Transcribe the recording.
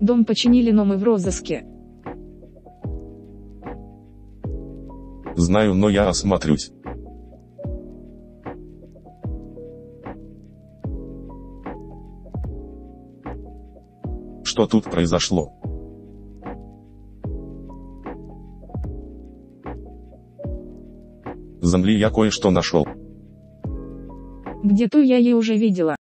Дом починили, но мы в розыске. Знаю, но я осмотрюсь. Что тут произошло? В земле я кое-что нашел. Где-то я ее уже видела.